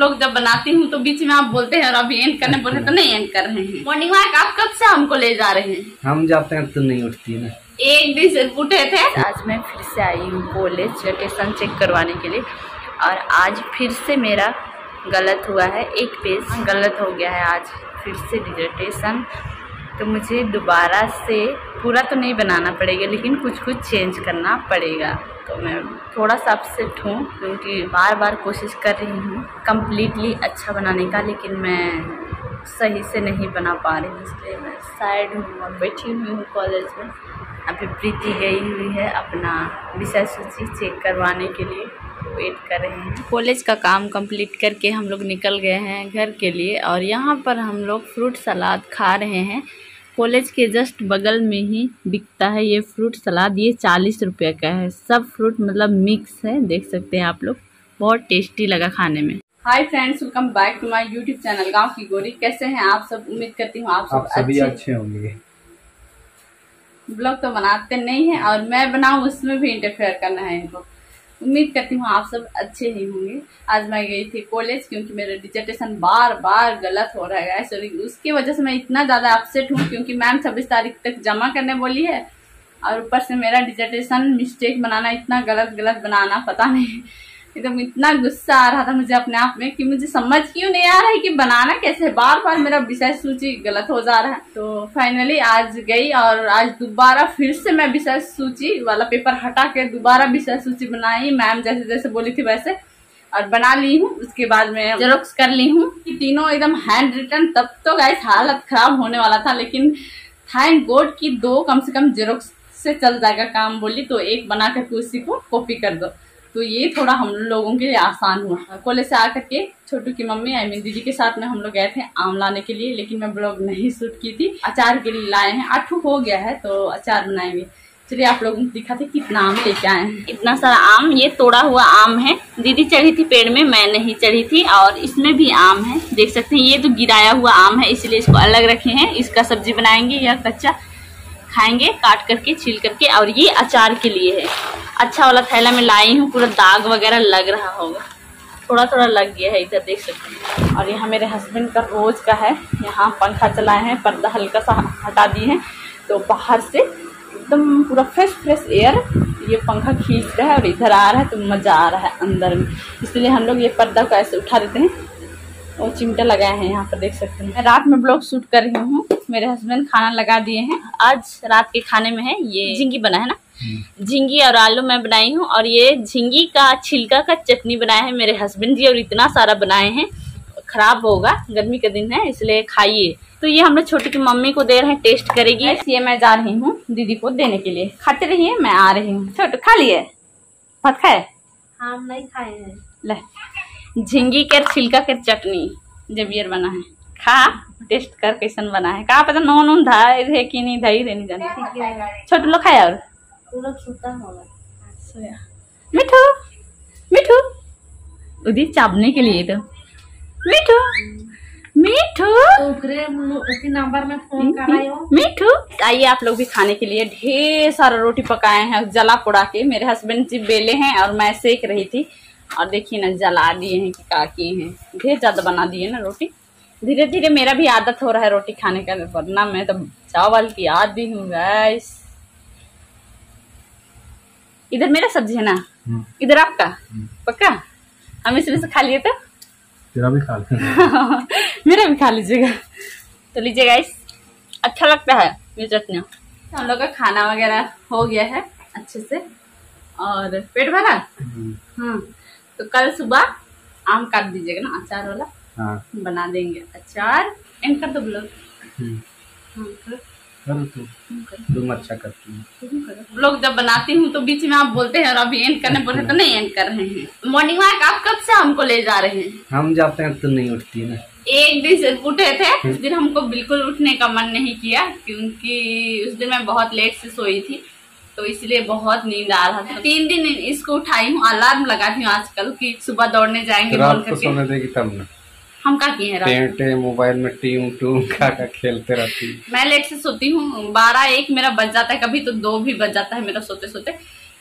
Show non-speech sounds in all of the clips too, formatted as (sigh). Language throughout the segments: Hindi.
ब्लॉग जब बनाती हूँ तो बीच में आप बोलते हैं और अभी एंड करने बोले तो नहीं एंड कर रहे हैं। मॉर्निंग वॉक आप कब से हमको ले जा रहे हैं? हम जाते हैं तो नहीं उठती ना। एक दिन से उठे थे आज मैं फिर से आई हूँ कॉलेज लोकेशन चेक करवाने के लिए। और आज फिर से मेरा गलत हुआ है एक पेज गलत हो गया है आज फिर से डिजर्टेशन तो मुझे दोबारा से पूरा तो नहीं बनाना पड़ेगा, लेकिन कुछ कुछ चेंज करना पड़ेगा। तो मैं थोड़ा सा अपसेट हूँ, क्योंकि बार बार कोशिश कर रही हूँ कम्प्लीटली अच्छा बनाने का, लेकिन मैं सही से नहीं बना पा रही हूँ, इसलिए मैं साइड हूँ और बैठी हुई हूँ कॉलेज में। अभी प्रीति गई हुई है अपना विषय सूची चेक करवाने के लिए। वेट कर रहे हैं। कॉलेज का काम कंप्लीट करके हम लोग निकल गए हैं घर के लिए और यहाँ पर हम लोग फ्रूट सलाद खा रहे हैं। कॉलेज के जस्ट बगल में ही बिकता है ये फ्रूट सलाद। ये चालीस रुपये का है। सब फ्रूट मतलब मिक्स है देख सकते हैं आप लोग। बहुत टेस्टी लगा खाने में। Hi friends welcome back to my YouTube channel गाँव की गोरी। कैसे हैं आप सब? उम्मीद करती हूँ आप सब आप सभी अच्छे अच्छे होंगे। ब्लॉग तो बनाते नहीं है और मैं बनाऊँ उसमें भी इंटरफेयर करना है इनको। उम्मीद करती हूँ आप सब अच्छे ही होंगे। आज मैं गई थी कॉलेज क्योंकि मेरा डिजर्टेशन बार बार गलत हो रहा है। सॉरी उसकी वजह से मैं इतना ज़्यादा अपसेट हूँ क्योंकि मैम छब्बीस तारीख तक जमा करने बोली है। और ऊपर से मेरा डिजर्टेशन मिस्टेक बनाना, इतना गलत गलत बनाना पता नहीं। एकदम इतना गुस्सा आ रहा था मुझे अपने आप में कि मुझे समझ क्यों नहीं आ रहा है कि बनाना कैसे है। बार बार मेरा विषय सूची गलत हो जा रहा है। तो फाइनली आज गई और आज दोबारा फिर से मैं विषय सूची वाला पेपर हटा के दोबारा विषय सूची बनाई। मैम जैसे जैसे बोली थी वैसे। और बना ली हूँ। उसके बाद में जेरोक्स कर ली हूँ। तीनों एकदम हैंड रिटर्न तब तो गाइस हालत खराब होने वाला था। लेकिन थैंक गॉड की दो कम से कम जेरोक्स से चल जाएगा काम बोली। तो एक बना करके उसी को कॉपी कर दो। तो ये थोड़ा हम लोगों के लिए आसान हुआ। कॉलेज से आकर के छोटू की मम्मी आई मीन दीदी के साथ में हम लोग गए थे आम लाने के लिए, लेकिन मैं ब्लॉग नहीं शूट की थी। अचार के लिए लाए हैं। आठू हो गया है तो अचार बनाएँगे। चलिए आप लोगों को दिखाते कितना आम लेके आए हैं। इतना सारा आम, ये तोड़ा हुआ आम है। दीदी चढ़ी थी पेड़ में, मैं नहीं चढ़ी थी, और इसमें भी आम है। देख सकते हैं, ये तो गिराया हुआ आम है, इसलिए इसको अलग रखे हैं। इसका सब्ज़ी बनाएँगे या कच्चा खाएँगे, काट करके, छील करके, और ये अचार के लिए है। अच्छा वाला थैला में लाई हूँ, पूरा दाग वगैरह लग रहा होगा। थोड़ा थोड़ा लग गया है, इधर देख सकते हैं। और यहाँ मेरे हस्बैंड का रोज का है। यहाँ पंखा चलाए हैं, पर्दा हल्का सा हटा दिए हैं। तो बाहर से एकदम पूरा फ्रेश फ्रेश एयर ये पंखा खींच रहा है और इधर आ रहा है तो मज़ा आ रहा है अंदर में। इसलिए हम लोग ये पर्दा को ऐसे उठा देते हैं। और चिमटा लगाए हैं, यहाँ पर देख सकते हैं। रात में ब्लॉग शूट कर रही हूँ। मेरे हस्बैंड खाना लगा दिए हैं। आज रात के खाने में है, ये झिंगी बना है ना? झिंगी और आलू मैं बनाई हूँ और ये झिंगी का छिलका का चटनी बनाया है मेरे हस्बैंड जी और इतना सारा बनाए हैं। खराब होगा गर्मी का दिन है इसलिए खाइए। तो ये हम लोग छोटी की मम्मी को दे रहे हैं टेस्ट करेगी। ये मैं जा रही हूँ दीदी को देने के लिए। खाते रहिए मैं आ रही हूँ। छोटू खा लिए? भात खाए? हम नहीं खाए हैं। ले। झिंगी के छिलका के चटनी जब जबियर बना है। खा टेस्ट कर कैसन बना है। कहा पता नॉन उन धा है कि नहीं धई रे नहीं जाने। छोटू लोग खाया और। लोग सुता होगा मिठू मिठू उदी चाबने के लिए तो मिठू मिठू मु- नंबर में फ़ोन करायो मिठू आइए आप लोग भी खाने के लिए ढेर सारा रोटी पकाए हैं जला पोड़ा के मेरे हस्बैंड जी बेले हैं और मैं सेक रही थी। और देखिए ना जला दिए हैं कि का किए हैं। ढेर ज़्यादा बना दिए ना रोटी। धीरे धीरे मेरा भी आदत हो रहा है रोटी खाने का वरना मैं तो चावल की आदि हूँ गैस इधर मेरा सब्ज़ी है ना? हम्म, इधर आपका? पक्का? हम इसमें से खा लिए तो? तेरा भी खा ले। (laughs) मेरा भी खा लीजिएगा। तो लीजिए गाइस अच्छा लगता है ये चटनी। हम लोग का खाना वगैरह हो गया है अच्छे से। और पेट भरा? हम्म, हाँ तो कल सुबह आम काट दीजिएगा ना अचार वाला। हाँ। बना देंगे अचार। एंड कर दो ब्लॉग हम्म, हाँ करो करो तुम अच्छा करती हो। ब्लॉग जब बनाती हूँ तो बीच में आप बोलते हैं और अभी एंड करने बोले तो नहीं एंड कर रहे हैं। मॉर्निंग वॉक आप कब से हमको ले जा रहे हैं? हम जाते हैं तो नहीं उठती ना। एक दिन उठे थे उस दिन हमको बिल्कुल उठने का मन नहीं किया क्योंकि उस दिन मैं बहुत लेट से सोई थी तो इसलिए बहुत नींद आ रहा था। तीन दिन इसको उठाई हूँ अलार्म लगाती हूँ आजकल की सुबह दौड़ने जाएँगे बोल करके। सोने देगी तब ना। हम क्या किए हैं रात में? मोबाइल में टीम टूम का का खेलते रहती। है मैं लेट से सोती हूँ बारह एक मेरा बज जाता है कभी तो दो भी बज जाता है मेरा सोते सोते।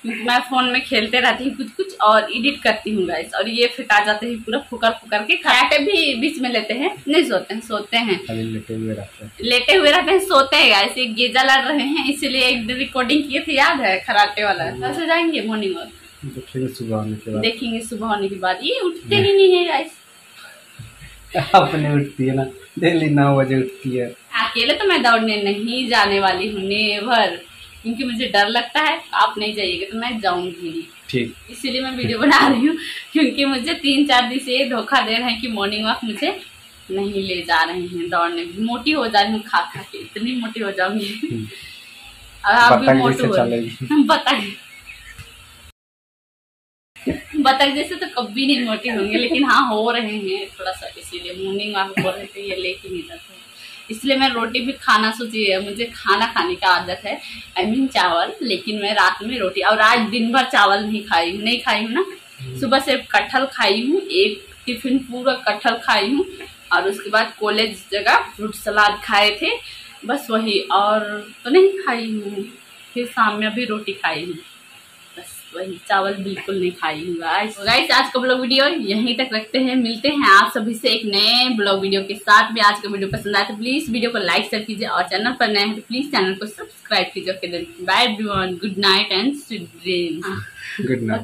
मैं फ़ोन में खेलते रहती हूँ कुछ कुछ और एडिट करती हूँ गाइस और ये फेंका जाते हैं पूरा फुकर फुकर के। खराटे भी बीच में लेते हैं नहीं सोते हैं सोते हैं। लेटे हुए रहते हैं। लेटे हुए रहते हैं सोते हैं गाइस एक गेजा लड़ रहे हैं इसीलिए एक दिन रिकॉर्डिंग किए थे याद है खराटे वाला। कैसे जाएँगे मॉर्निंग देखेंगे सुबह होने के बाद। देखेंगे सुबह होने के बाद ये उठते ही नहीं है गाइस अपने उठती है ना डेली नौ बजे उठती है। अकेले तो मैं दौड़ने नहीं जाने वाली हूँ नेवर क्योंकि मुझे डर लगता है आप नहीं जाइएगा तो मैं जाऊँगी। नहीं ठीक। इसीलिए मैं वीडियो बना रही हूँ क्योंकि मुझे तीन चार दिन से ये धोखा दे रहे हैं कि मॉर्निंग वॉक मुझे नहीं ले जा रहे हैं दौड़ने। मोटी हो जा रही हूँ खा खा के इतनी मोटी हो जाऊँगी। हम्म। अब आप भी मोटी हो चलेगी। (laughs) बतख जैसे तो कभी नहीं मोटे होंगे लेकिन हाँ हो रहे हैं थोड़ा सा इसीलिए मॉर्निंग वॉक बोल रहे थे ये लेके नहीं जाते इसलिए मैं रोटी भी खाना सोची है मुझे खाना खाने का आदत है। आई I मीन mean चावल लेकिन मैं रात में रोटी और आज दिन भर चावल नहीं खाई हूँ नहीं खाई हूँ ना। सुबह सिर्फ़ कटहल खाई हूँ एक टिफ़िन पूरा कटहल खाई हूँ और उसके बाद कॉलेज जगह फ्रूट सलाद खाए थे बस वही और तो नहीं खाई हूँ। फिर शाम में अभी रोटी खाई हूँ। वही चावल बिल्कुल नहीं खाई गाइस गाइस आज का ब्लॉग वीडियो यहीं तक रखते हैं। मिलते हैं आप सभी से एक नए ब्लॉग वीडियो के साथ। भी आज का वीडियो पसंद आया तो प्लीज़ वीडियो को लाइक शेयर कीजिए और चैनल पर नए हैं तो प्लीज़ चैनल को सब्सक्राइब कीजिए। Bye good night and good night